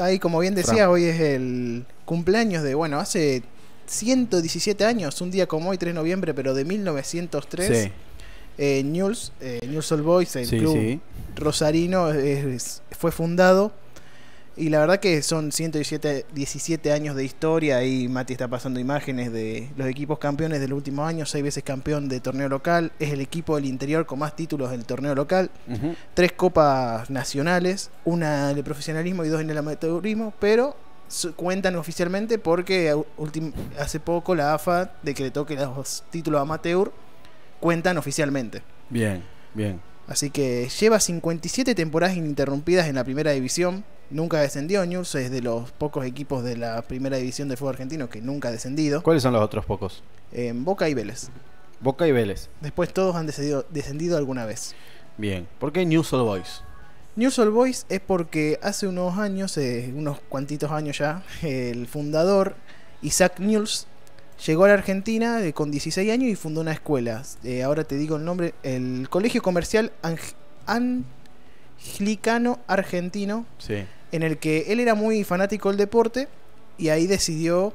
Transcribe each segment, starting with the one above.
ahí como bien decía, hoy es el cumpleaños de, bueno, hace 117 años, un día como hoy, 3 de noviembre, pero de 1903. Sí. Eh, Newell's, eh, Newell's Old Boys, el Sí, club sí. rosarino, es- fue fundado. Y la verdad que son 117 17 años de historia. Ahí Mati está pasando imágenes de los equipos campeones del último año. Seis veces campeón de torneo local. Es el equipo del interior con más títulos del torneo local. Tres copas nacionales. Una en el profesionalismo y dos en el amateurismo. Pero cuentan oficialmente porque hace poco la AFA decretó que los títulos amateur cuentan oficialmente. Bien, bien. Así que lleva 57 temporadas ininterrumpidas en la primera división. Nunca descendió Newell's, es de los pocos equipos de la primera división del fútbol argentino que nunca ha descendido. ¿Cuáles son los otros pocos? En Boca y Vélez. Boca y Vélez. Después todos han descendido, descendido alguna vez. Bien. ¿Por qué News All Boys? Newell's Old Boys es porque hace unos años, eh, unos cuantitos años ya, el fundador Isaac Newell's llegó a la Argentina eh, con 16 años y fundó una escuela. Eh, ahora te digo el nombre, el Colegio Comercial Ang- Anglicano Argentino Sí. En el que él era muy fanático del deporte y ahí decidió.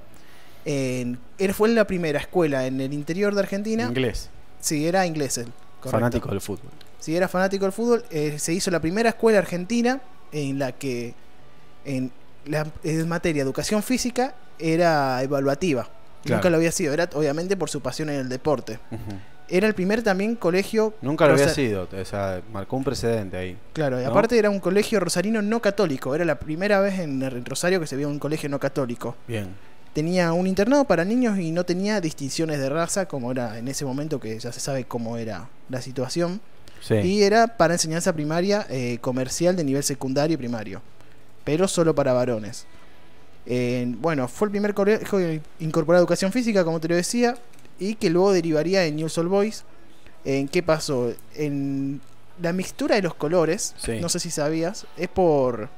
En, él fue la primera escuela en el interior de Argentina. Inglés. Sí, era inglés él. correcto. Fanático del fútbol. Si era fanático del fútbol, eh, se hizo la primera escuela argentina en la que en la en materia de educación física era evaluativa. Claro. Nunca lo había sido, era obviamente por su pasión en el deporte. Ujú. Era el primer también colegio. Nunca lo había sido. O sea, marcó un precedente ahí. Claro, y ¿no? aparte era un colegio rosarino no católico. Era la primera vez en Rosario que se veía un colegio no católico. Bien. tenía un internado para niños y no tenía distinciones de raza como era en ese momento que ya se sabe cómo era la situación Sí. y era para enseñanza primaria eh, comercial de nivel secundario y primario pero solo para varones Eh, bueno fue el primer colegio que incorporó educación física como te lo decía y que luego derivaría en News All Boys en qué pasó en la mixtura de los colores Sí. no sé si sabías es por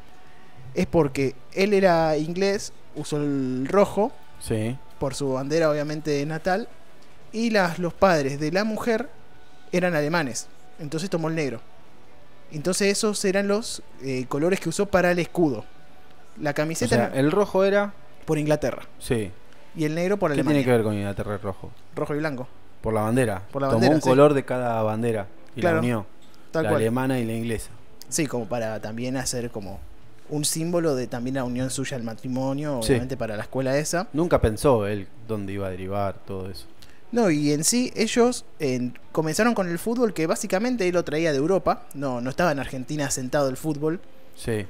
es porque él era inglés usó el rojo Sí. por su bandera obviamente natal y las, los padres de la mujer eran alemanes entonces tomó el negro entonces esos eran los eh, colores que usó para el escudo la O camiseta sea, era el rojo era. por Inglaterra Sí. Y el negro por ¿Qué Alemania tiene que ver con Inglaterra el rojo? rojo y blanco Por la bandera. Por la Tomó bandera, un sí. color de cada bandera y Claro, la unió. tal la cual alemana y la inglesa. sí como para también hacer como un símbolo de también la unión suya al matrimonio Sí. obviamente para la escuela esa Nunca pensó él dónde iba a derivar todo eso. No, y en sí ellos en- comenzaron con el fútbol que básicamente él lo traía de Europa. No, no estaba en Argentina sentado el fútbol. Sí.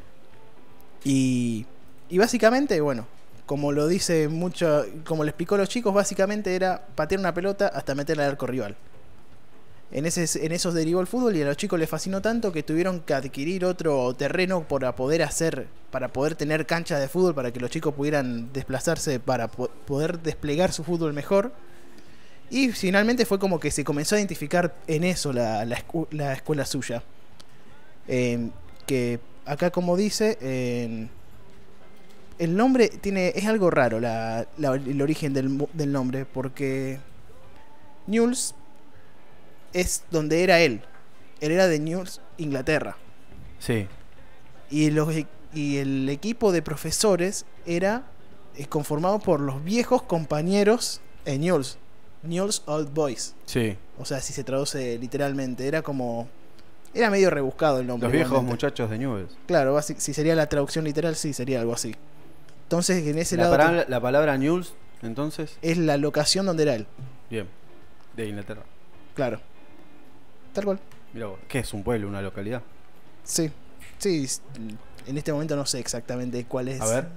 Y, y básicamente, bueno, como lo dice mucho, como le explicó a los chicos, básicamente era patear una pelota hasta meterla al arco rival. En, ese, en esos derivó el fútbol y a los chicos les fascinó tanto que tuvieron que adquirir otro terreno para poder hacer, para poder tener cancha de fútbol, para que los chicos pudieran desplazarse, para po- poder desplegar su fútbol mejor. Y finalmente fue como que se comenzó a identificar en eso la, la, escu- la escuela suya. Eh, que acá como dice, el nombre tiene es algo raro, la, la- el origen del, del nombre, porque Newell's es donde era él. Él era de Newell's, Inglaterra. Sí. Y, los, e- y el equipo de profesores era es conformado por los viejos compañeros en Newell's. Newell's Old Boys. Sí. O sea, si se traduce literalmente, era como... Era medio rebuscado el nombre. Los viejos muchachos de Newell's. Claro, si sería la traducción literal, sí, sería algo así. Entonces, en ese La, lado palabra, la palabra Newell's, entonces, es la locación donde era él. bien. De Inglaterra. Claro. Tal cual. Mira vos. ¿Qué es un pueblo, una localidad? Sí. Sí, en este momento no sé exactamente cuál es A ver.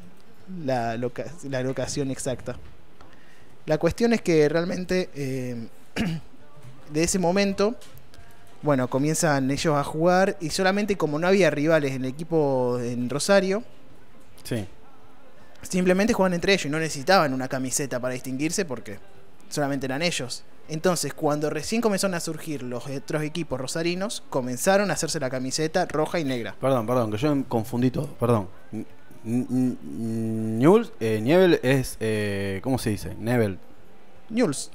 La, loca- la locación exacta. La cuestión es que realmente eh, de ese momento, bueno, comienzan ellos a jugar y solamente como no había rivales en el equipo en Rosario, Sí. Simplemente jugaban entre ellos y no necesitaban una camiseta para distinguirse porque solamente eran ellos. Entonces, cuando recién comenzaron a surgir los otros equipos rosarinos, comenzaron a hacerse la camiseta roja y negra. Perdón, perdón, que yo me confundí todo. Perdón. Newell's, eh, Nievel es. Eh, ¿Cómo se dice? Nebel. Newell's.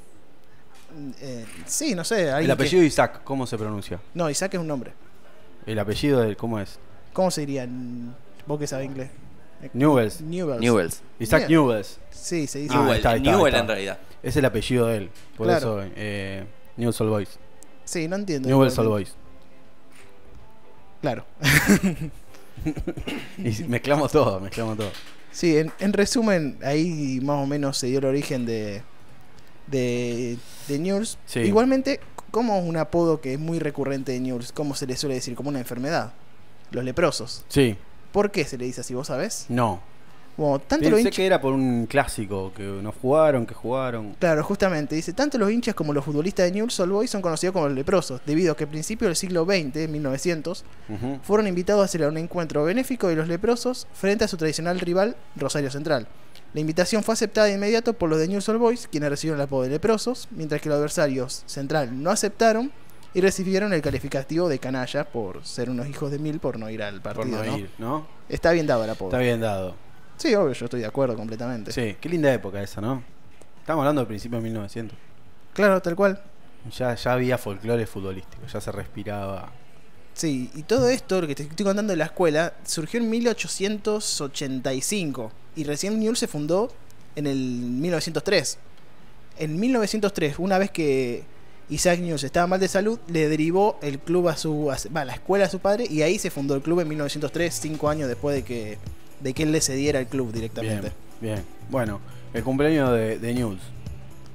Eh, sí, no sé. El alguien que- apellido Isaac, ¿cómo se pronuncia? No, Isaac es un nombre. El apellido del. ¿Cómo es? ¿Cómo se diría? Vos que sabés inglés. Newells. Newells. Newells. Isaac Bien. Newells. Sí, se dice. Ah, Newell, ahí está, ahí está, Newell ahí está. en realidad. Es el apellido de él. Por Claro. eso, eh, Newell's Old Boys. Sí, no entiendo. Newell's igualmente. Boys. Claro. Y mezclamos todo, mezclamos todo. Sí, en, en resumen, ahí más o menos se dio el origen de, de, de Newell's. Sí. Igualmente, como un apodo que es muy recurrente de Newell's, como se le suele decir, como una enfermedad. Los leprosos. Sí, ¿Por qué se le dice así? ¿Vos sabés? no. Bueno, tanto los Pensé hinchas... que era por un clásico, que no jugaron, que jugaron. Claro, justamente, dice, tanto los hinchas como los futbolistas de Newell's Old Boys son conocidos como los leprosos, debido a que a principios del siglo XX, 1900, Ujú. fueron invitados a hacer un encuentro benéfico de los leprosos frente a su tradicional rival, Rosario Central. La invitación fue aceptada de inmediato por los de Newell's Old Boys, quienes recibieron el apodo de leprosos, mientras que los adversarios Central no aceptaron y recibieron el calificativo de canalla por ser unos hijos de mil por no ir al partido. Por no, ¿no? ir, ¿no? Está bien dado el apodo. Está bien dado. Sí, obvio, yo estoy de acuerdo completamente. Sí, qué linda época esa, ¿no? Estamos hablando del principio de 1900. Claro, tal cual. Ya, ya había folclore futbolístico, ya se respiraba. Sí, y todo esto, lo que te estoy contando de la escuela, surgió en 1885 y recién Newell's se fundó en el 1903. En 1903, una vez que Isaac Newell's estaba mal de salud, le derivó el club a su, a, va, la escuela a su padre y ahí se fundó el club en 1903, cinco años después de que, de que él le cediera el club directamente. Bien, bien. Bueno, el cumpleaños de, de News.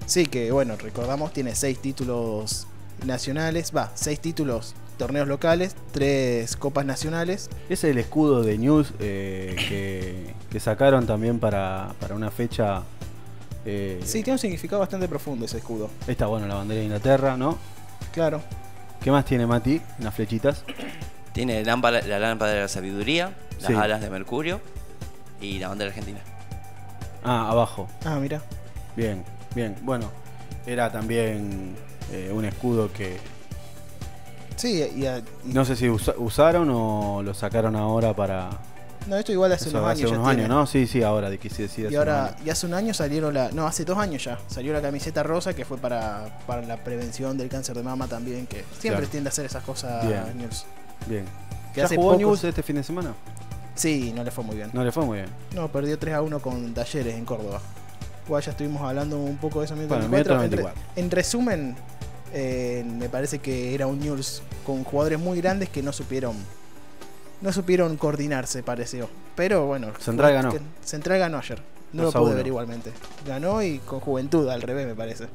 Sí, que bueno, recordamos, tiene seis títulos nacionales, va, seis títulos torneos locales, tres copas nacionales. Ese es el escudo de News eh, que, que sacaron también para, para una fecha. Eh, Sí, tiene un significado bastante profundo ese escudo. Está, bueno, la bandera de Inglaterra, ¿no? Claro. ¿Qué más tiene Mati? Unas flechitas. Tiene lámpara- la lámpara de la sabiduría, las Sí. alas de Mercurio y la bandera argentina. Ah, abajo. Ah, mira. Bien, bien. Bueno, era también eh, un escudo que Sí, y, a- y- no sé si usa- usaron o lo sacaron ahora para. No, esto igual hace eso, unos años. ya unos años, tiene. ¿no? Sí, sí, ahora de que sí, sí, hace Y ahora, y hace un año salieron la. No, hace dos años ya. Salió la camiseta rosa que fue para, para la prevención del cáncer de mama también. Que siempre Claro. tiende a hacer esas cosas. Bien. News. Bien. Que ¿Ya hace jugó pocos- News este fin de semana? Sí, no le fue muy bien. No le fue muy bien. No, perdió 3 a 1 con Talleres en Córdoba. Igual ya estuvimos hablando un poco de eso en Bueno, 94. minuto En, re- 94. en resumen, eh, me parece que era un News con jugadores muy grandes que no supieron no supieron coordinarse, pareció. Pero bueno, Central ganó. Central ganó ayer. No 2 lo pude 1. ver igualmente. Ganó y con juventud, al revés, me parece.